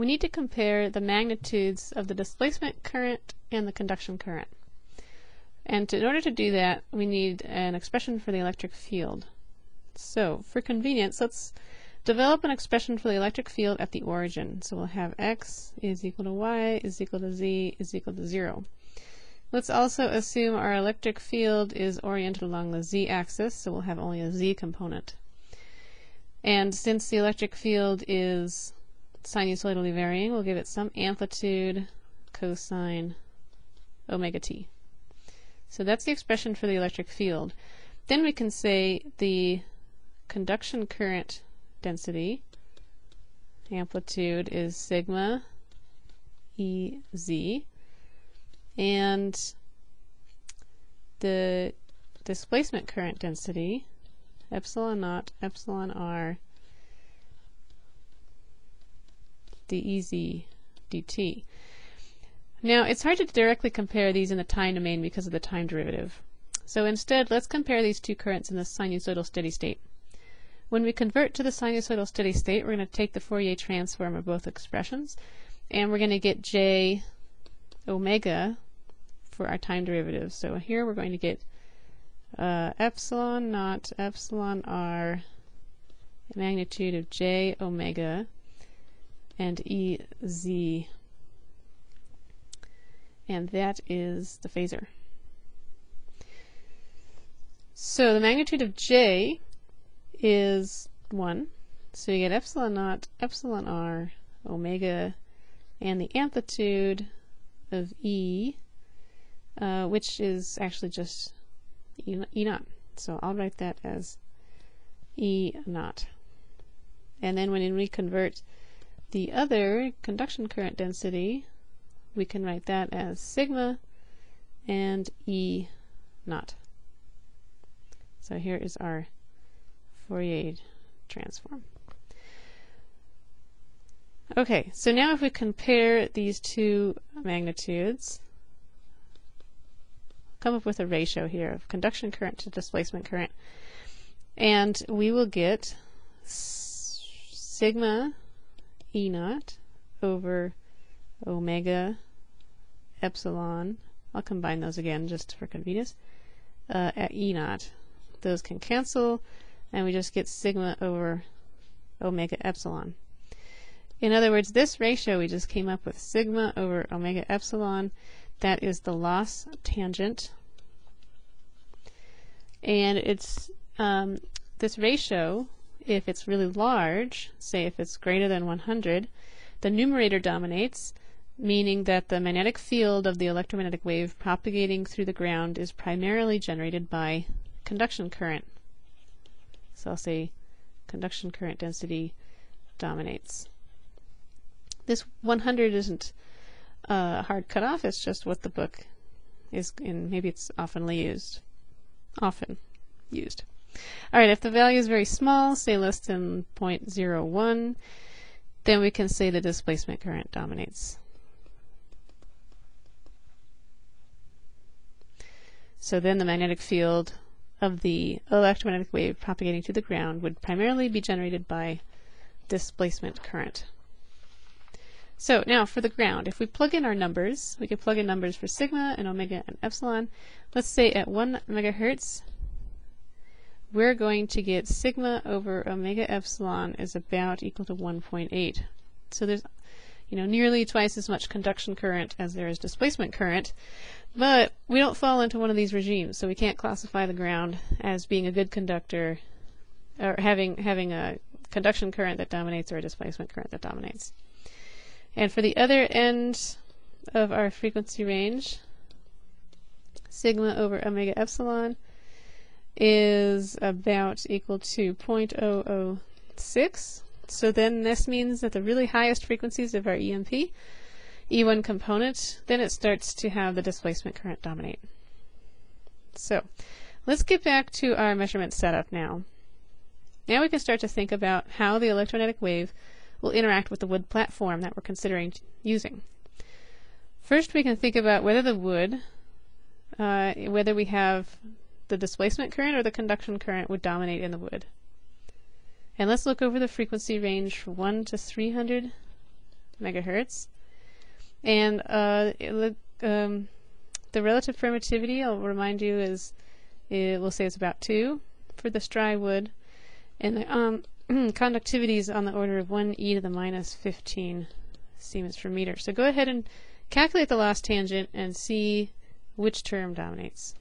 we need to compare the magnitudes of the displacement current and the conduction current. And to, in order to do that, we need an expression for the electric field. So, for convenience, let's develop an expression for the electric field at the origin. So we'll have x is equal to y is equal to z is equal to 0. Let's also assume our electric field is oriented along the z-axis, so we'll have only a z component. And since the electric field is sinusoidally varying, we'll give it some amplitude cosine omega t. So that's the expression for the electric field. Then we can say the conduction current density amplitude is sigma Ez and the displacement current density epsilon naught epsilon r dEz dt. Now it's hard to directly compare these in the time domain because of the time derivative. So instead let's compare these two currents in the sinusoidal steady state. When we convert to the sinusoidal steady state we're going to take the Fourier transform of both expressions and we're going to get j omega for our time derivative. So here we're going to get uh, epsilon naught epsilon r magnitude of j omega and Ez and that is the phasor. So the magnitude of j is 1. So you get epsilon naught epsilon r omega and the amplitude of E, uh, which is actually just e naught. So I'll write that as E naught. And then when we convert the other conduction current density, we can write that as sigma and E naught. So here is our Fourier transform. Okay, so now if we compare these two magnitudes, come up with a ratio here of conduction current to displacement current, and we will get sigma E naught over omega epsilon, I'll combine those again just for convenience, uh, at E naught. Those can cancel, and we just get sigma over omega epsilon. In other words, this ratio we just came up with sigma over omega epsilon. That is the loss tangent. And it's um, this ratio, if it's really large, say if it's greater than 100, the numerator dominates, meaning that the magnetic field of the electromagnetic wave propagating through the ground is primarily generated by conduction current. So I'll say conduction current density dominates. This 100 isn't a hard cutoff, it's just what the book is, and maybe it's oftenly used. Often used. Alright, if the value is very small, say less than 0.01, then we can say the displacement current dominates. So then the magnetic field of the electromagnetic wave propagating to the ground would primarily be generated by displacement current. So now for the ground, if we plug in our numbers, we can plug in numbers for sigma and omega and epsilon. Let's say at 1 megahertz, we're going to get sigma over omega epsilon is about equal to 1.8. So there's you know, nearly twice as much conduction current as there is displacement current, but we don't fall into one of these regimes, so we can't classify the ground as being a good conductor or having having a conduction current that dominates or a displacement current that dominates. And for the other end of our frequency range, sigma over omega epsilon is about equal to 0.006. So then this means that the really highest frequencies of our EMP, E1 component, then it starts to have the displacement current dominate. So let's get back to our measurement setup now. Now we can start to think about how the electromagnetic wave will interact with the wood platform that we're considering using. First, we can think about whether the wood, uh, whether we have the displacement current or the conduction current would dominate in the wood. And let's look over the frequency range from 1 to 300 megahertz. And uh, it, um, the relative permittivity, I'll remind you, is it will say it's about 2 for this dry wood. And the um, conductivity is on the order of 1 e to the minus 15 Siemens per meter. So go ahead and calculate the loss tangent and see which term dominates.